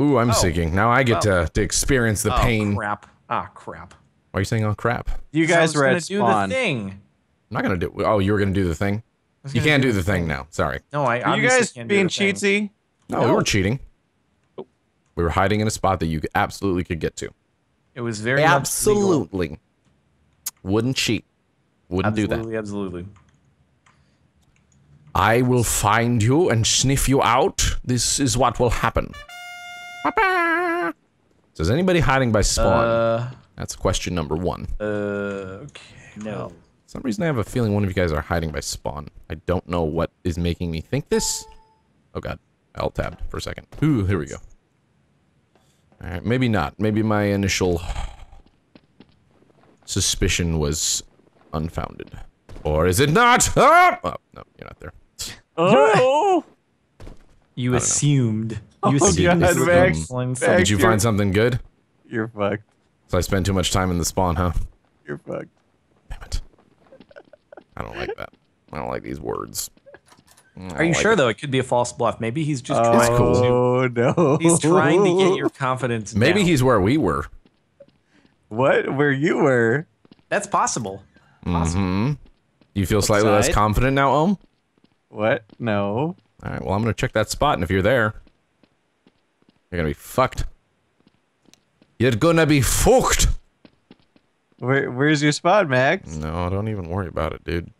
Ooh, I'm Oh. sinking. Now I get Oh. to, to experience the oh, pain. crap. Ah, crap. Why are you saying, oh crap? You guys was were gonna at do the thing. I'm not gonna do. Oh, you were gonna do the thing. You can't do the thing now. Sorry. No, I Are you guys can't do being the cheatsy? No, we were cheating. We were hiding in a spot that you absolutely could get to. It was very much legal. Absolutely. Wouldn't cheat. Wouldn't do that. Absolutely, absolutely. I will find you and sniff you out. This is what will happen. Ba-ba. So is anybody hiding by spawn? Uh, That's question number one. uh, okay. No. For some reason I have a feeling one of you guys are hiding by spawn. I don't know what is making me think this. Oh god. Alt tabbed for a second. Ooh, here we go. Alright, maybe not. Maybe my initial suspicion was unfounded. Or is it not? Ah! Oh, no, you're not there. Oh! You assumed. You Oh, assumed. God, this Max. explain Max. something. Did you find something good? You're fucked. So I spent too much time in the spawn, huh? You're fucked. Damn it. I don't like that. I don't like these words. Are you like sure it. though? It could be a false bluff. Maybe he's just Oh trying cool. no. to. He's trying to get your confidence. Maybe down. he's where we were. What? Where you were? That's possible. Mm-hmm. You feel slightly less confident now, Ohm? What? No. All right. Well, I'm gonna check that spot, and if you're there, you're gonna be fucked. You're gonna be fucked. Where? Where's your spot, Max? No, don't even worry about it, dude.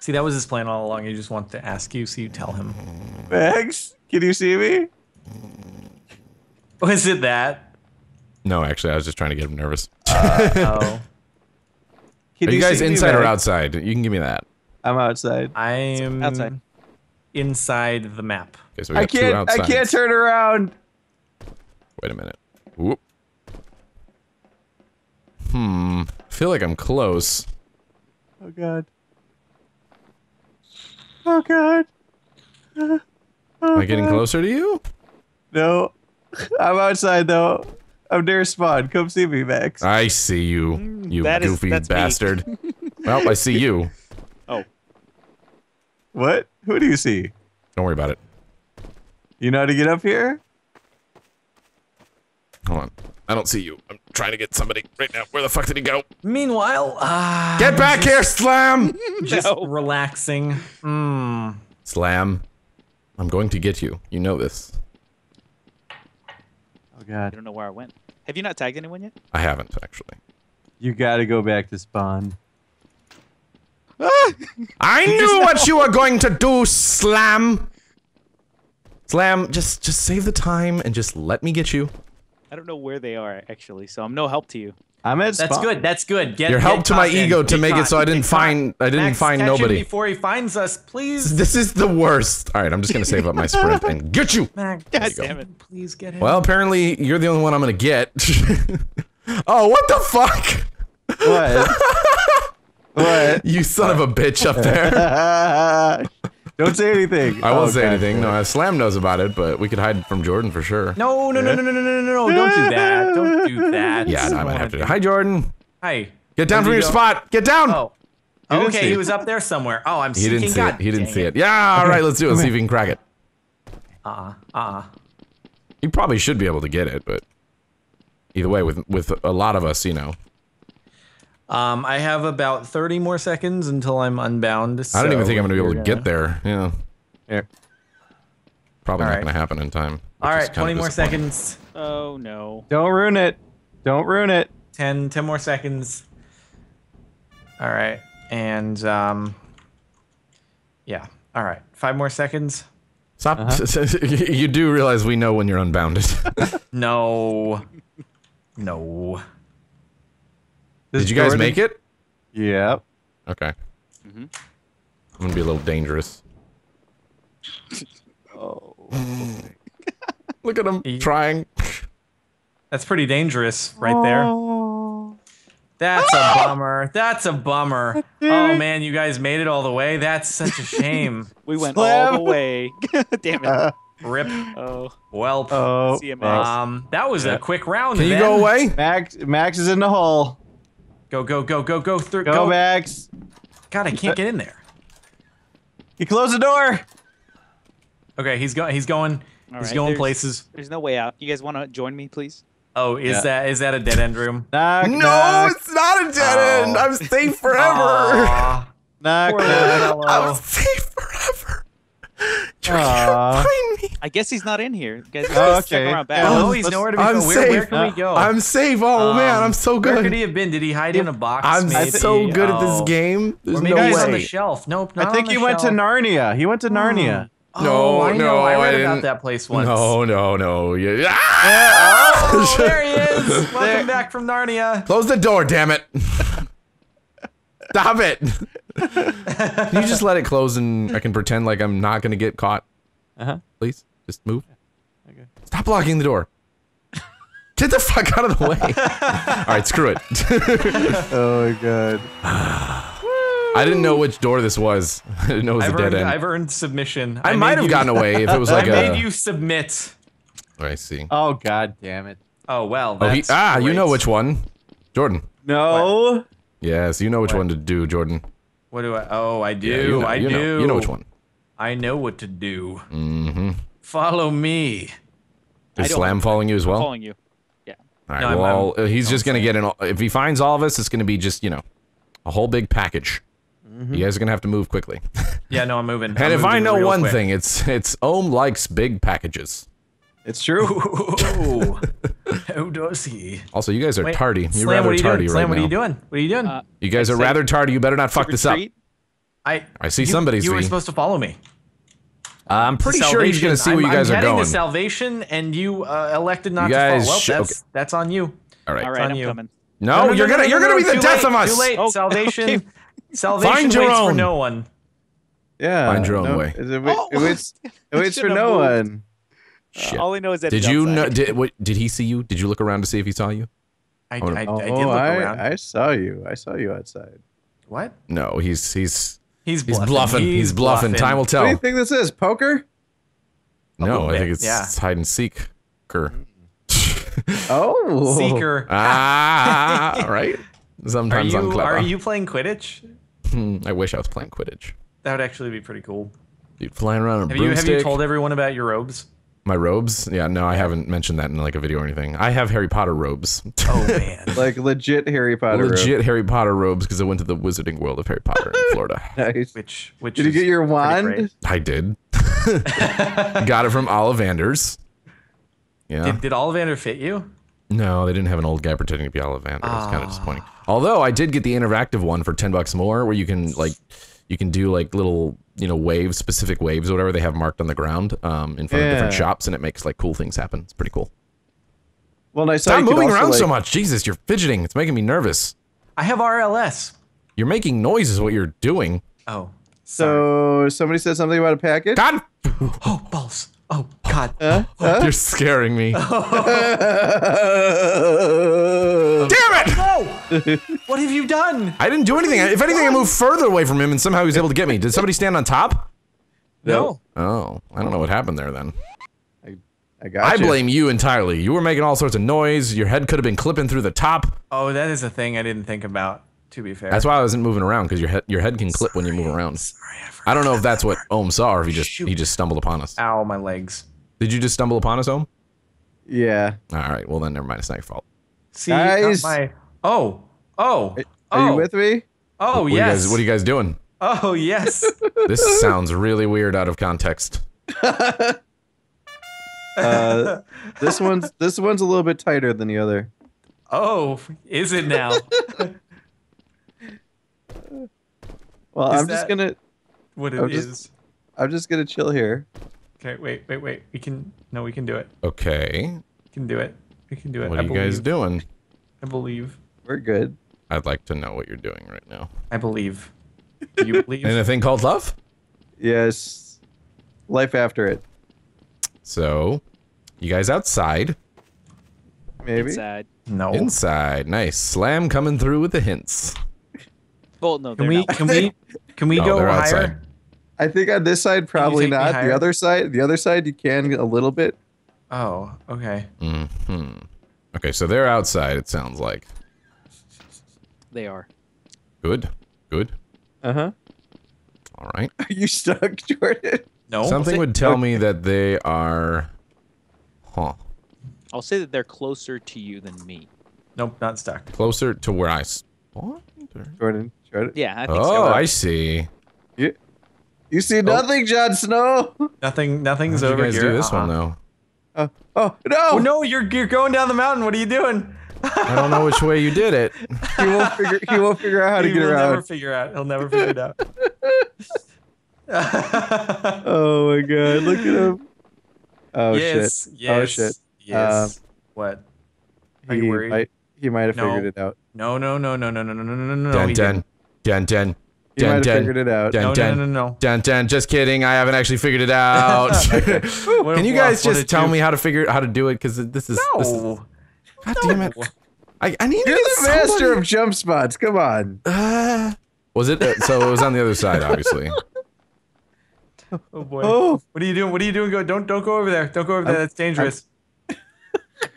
See, that was his plan all along. He just wanted to ask you, so you tell him. Max, can you see me? Was it that? No, actually, I was just trying to get him nervous. Uh, oh, Can Are you guys see me, inside or outside? You can give me that. I'm outside. I'm Outside. Inside the map. Okay, so we I can't. I can't turn around. Wait a minute. Whoop. Hmm. I feel like I'm close. Oh god. Oh god. Am I getting closer to you? No. I'm outside though. I'm near spawn. Come see me, Max. I see you, you that is- goofy that's me. bastard. well, I see you. What? Who do you see? Don't worry about it. You know how to get up here? Hold on. I don't see you. I'm trying to get somebody right now. Where the fuck did he go? Meanwhile, uh, Get back here, Slam! just No. relaxing. Hmm. Slam. I'm going to get you. You know this. Oh God. I don't know where I went. Have you not tagged anyone yet? I haven't, actually. You gotta go back to spawn. I knew what you were going to do, Slam! Slam, just just save the time and just let me get you. I don't know where they are actually, so I'm no help to you. I'm at That's spawn. good. That's good. Get Your get help to my caught ego to Get make it so I didn't Get caught. find- I didn't Max, find catch him nobody. before he finds us, please. This is the worst. All right, I'm just gonna save up my sprint and get you. Max, God you go. damn it. please get him. Well, apparently you're the only one I'm gonna get. oh, what the fuck? What? What? you son of a bitch up there. Don't say anything. I won't oh, say God, anything. No, Slam knows about it, but we could hide from Jordan for sure. No, no, no, no, no, no, no, no! Don't do that. Don't do that. Yeah, no, I might have to. Hi, Jordan. Hi. Get down Where from you your go? spot. Get down. Oh. okay, he was up there somewhere. Oh, I'm. He didn't see God, it. He didn't see it. it. Yeah. all right. let's do it. Let's see if we can crack it. Uh uh. He You probably should be able to get it, but either way, with with a lot of us, you know. Um, I have about 30 more seconds until I'm unbound. I don't even think I'm gonna be able to you're get there. Yeah, Here. probably All not right. gonna happen in time. which All is right, kinda 20 more seconds. Oh no. Don't ruin it. Don't ruin it. 10, 10 more seconds. All right, and um, yeah. All right, five more seconds. Stop. Uh-huh. you do realize we know when you're unbounded. No. No. Did you guys make it? Yep. Okay. Mm-hmm. I'm gonna be a little dangerous. Oh. Look at him He- trying. That's pretty dangerous right there. Ah! That's a bummer. That's a bummer. Oh man, you guys made it all the way. That's such a shame. We went Slam. all the way. Damn it. Uh, rip. Oh. Welp. Oh, oh. CMS. Um, that was a quick round. Can you then. go away? Max. Max is in the hole. Go, go, go, go, go through. Go, Go, Max. God, I can't get in there. He closed the door. Okay, he's going. He's going. All he's right, going there's- places. There's no way out. You guys want to join me, please? Oh, is Yeah. that is that a dead end room? Knock, No, knock, it's not a dead oh. end. Oh. I'm safe forever. Aw, knock, knock. I'm safe forever. You Aw. can't find me. I guess he's not in here. You guys Oh, just okay. around back. Yeah. Oh, he's nowhere to be I'm found. Where, where can we go? I'm safe. Oh man, Um, I'm so good. Where could he have been? Did he hide in a box? I'm maybe? so good at this Oh. game. There's Or no he's on the shelf. Nope. Not I think on he the went to. Narnia. He went to Narnia. Oh, No, I know. no, I I read didn't- about that place once. No, no, no. Yeah. Oh, there he is. Welcome There- back from Narnia. Close the door, damn it. Stop it. Can you just let it close and I can pretend like I'm not going to get caught? Uh-huh. Please? Just move. Okay. Stop blocking the door. Get the fuck out of the way. All right, screw it. Oh my god. I didn't know which door this was. I didn't know it was I've a dead earned, end. I've earned submission. I, might have you- gotten away if it was I like a. made you submit. I see. Oh god damn it. Oh well. Oh, he, That's ah, you know which one. Jordan. No. Yes, you know which What? one to do, Jordan. What do I? Oh, I do. Yeah, you know, I you do. Know, you know which one. I know what to do. Mm-hmm. Follow me. Is Slam following you as well? Calling you. Yeah. All right, No, I'm- well, I'm- uh, he's just gonna get an. If he finds all of us, it's gonna be just you know, a whole big package. Mm-hmm. You guys are gonna have to move quickly. Yeah, no, I'm moving. and I'm if I know one quick. thing, it's it's Ohm likes big packages. It's true. Ooh. How does he? Also, you guys are Wait, tardy. You're Slam, rather you tardy doing? right Slam, what are you doing? What are you doing? Uh, You guys I'd are say rather tardy. You better not fuck trick or this up. I I see you, somebody's You were V. supposed to follow me. I'm pretty sure he's gonna see I'm, where you guys I'm are heading going. to salvation, and you uh, elected not You to guys follow. Well, that's okay. that's on you. All right. All on I'm you. coming. No, No, no, you're no, gonna you're gonna be the too death late, of us. Too late. Oh, salvation. okay. Salvation Find your waits for own. no one. Yeah. Find your own no, way. It, it, Oh, it waits, it waits for no moved. one. Shit. Uh, all I know is that Did he's you outside. know? Did what? Did he see you? Did you look around to see if he saw you? I, Oh, I, Oh, I did look I, around. I saw you. I saw you outside. what? No, he's he's He's he's bluffing. bluffing. He's, bluffing. Time will tell. What do you think this is? Poker? No, I think it's yeah. hide and seek. Ker. Oh. Seeker. ah, right. Are Sometimes I'm you clever. are you playing Quidditch? Hmm, I wish I was playing Quidditch. That would actually be pretty cool. Dude, flying around on a Have you have you told everyone about your robes? My robes? Yeah, no, I haven't mentioned that in like a video or anything. I have Harry Potter robes. Oh man. Like legit Harry Potter. robe. Legit Harry Potter robes because I went to the Wizarding World of Harry Potter in Florida. Nice. which which Did you is get your pretty wand? I did. Got it from Ollivanders. Yeah. Did, did Ollivander fit you? No, they didn't have an old guy pretending to be Ollivander. It was kind of disappointing. Although I did get the interactive one for ten bucks more, where you can like, you can do like little, you know, waves, specific waves or whatever they have marked on the ground, um, in front of different shops, and it makes like cool things happen. It's pretty cool. Well, and I saw Stop you could moving also, around so much, Jesus! You're fidgeting. It's making me nervous. I have RLS. You're making noises. What you're doing? Oh. Sorry. So somebody said something about a package. God, Oh balls. Oh God. Huh? Huh? you're scaring me. Damn it! No! what have you done? I didn't do anything. If anything, I moved further away from him, and somehow he was able to get me. Did somebody stand on top? No. Oh, I don't know what happened there then. I got I you. blame you entirely. You were making all sorts of noise. Your head could have been clipping through the top. Oh, that is a thing I didn't think about. To be fair. That's why I wasn't moving around because your head your head can clip when you move around. Sorry, I. I don't know if that's what Ohm saw or if he just Shoot. he just stumbled upon us. Ow, my legs. Did you just stumble upon us, Ohm? Yeah. All right. Well then, never mind. It's not your fault. See, not Guys. my. Oh. Oh. Are oh. you with me? Oh What yes. Guys, what are you guys doing? oh yes. This sounds really weird out of context. Uh, this one's this one's a little bit tighter than the other. oh, is it now? Well, Is I'm just gonna What it I'm is? just- I'm just gonna chill here. Okay, wait, wait, wait. We can. No, we can do it. Okay. We can do it. We can do it. What I are you guys doing? I believe. We're good. I'd like to know what you're doing right now. I believe. Do you believe? In a thing called love. Yes. Life after it. So, you guys outside, Maybe. Inside. no. inside. Nice. Slam coming through with the hints. Well, no, Can they're we? Can we? Can we No, go higher? outside. I think on this side probably not. The other side, the other side you can a little bit. Oh, okay. Hmm. Okay, so they're outside. It sounds like They are. good. Good. Uh huh. All right. Are you stuck, Jordan? No. Something say- would tell me that they are. Huh. I'll say that they're closer to you than me. Nope, not stuck. Closer to where I spawned? or- Jordan, Jordan. Yeah, I think Oh, so. I see. You, you see nothing, Jon Snow. Nothing. Nothing's How'd you over guys here. do this one, Uh-uh. though? Oh, oh no! Oh no, you're you're going down the mountain. What are you doing? I don't know which way you did it. He won't figure. He won't figure out how to he get will never figure out. He'll never figure it out. Oh my god! Look at him. Oh yes, shit! yes, Oh shit! Yes. what? Are He you worried? might. He might have No. figured it out. No, no, no, no, no, no, no, no, no, no. Dun he dun. Dun dun. He Dun might have dun. figured it out. Dun No, no, dun. no, no, no. Dun dun. Just kidding. I haven't actually figured it out. What- Can you what- guys what just did tell you- me how to figure how to do it? Because this is. This is No. God damn it. I, I need You're get the master of jump spots. Come on. Uh, was it? Uh, so it was on the other side, obviously. Oh boy. Oh, What are you doing? What are you doing? Go! Don't don't go over there. Don't go over there. That's dangerous.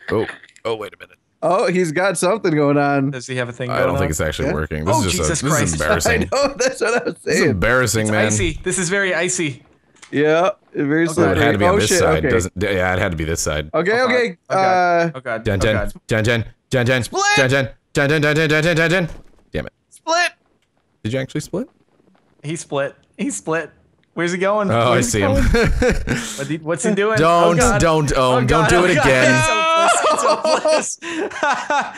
Oh, oh, wait a minute. oh, he's got something going on. Does he have a thing? I don't think it's actually Yeah. working. This Oh, is just Jesus a, this Christ. is I embarrassing. know. That's what I was This is embarrassing, It's man. icy. This is very icy. Yeah, very So slippery. it had to be on oh this shit. side. Okay. Doesn't? Yeah, it had to be this side. Okay. Oh, God. okay. Oh, God. uh, Oh god. Dun oh dun god. dun dun Jen, Jen. Split! Jen, Jen. Jen, Jen, Jen, Jen, Jen, Jen, Jen, Jen. Damn it. Split! Did you actually split? He split. He split. Where's he going? Oh, Where's I see him. what's he doing? Don't, oh don't, oh, oh don't do oh it God. again. No! It's a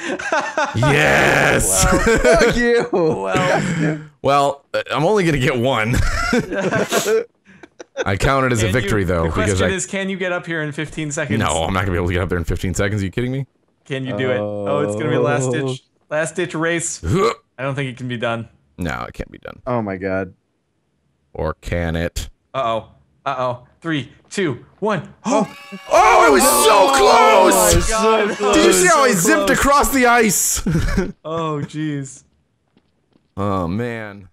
yes. Wow. Fuck you. Well, well, uh, I'm only gonna get one. I count it as and a victory you, though. The question because I, is, can you get up here in 15 seconds? No, I'm not gonna be able to get up there in 15 seconds. Are you kidding me? Can you do it? Oh, it's gonna be a last Oh. ditch, last ditch race. I don't think it can be done. No, it can't be done. Oh my god. Or can it? Uh oh. Uh oh. Three, two, one. Oh, Oh, it was so close! my God. Did you see how I zipped close. across the ice? Oh, jeez. oh man.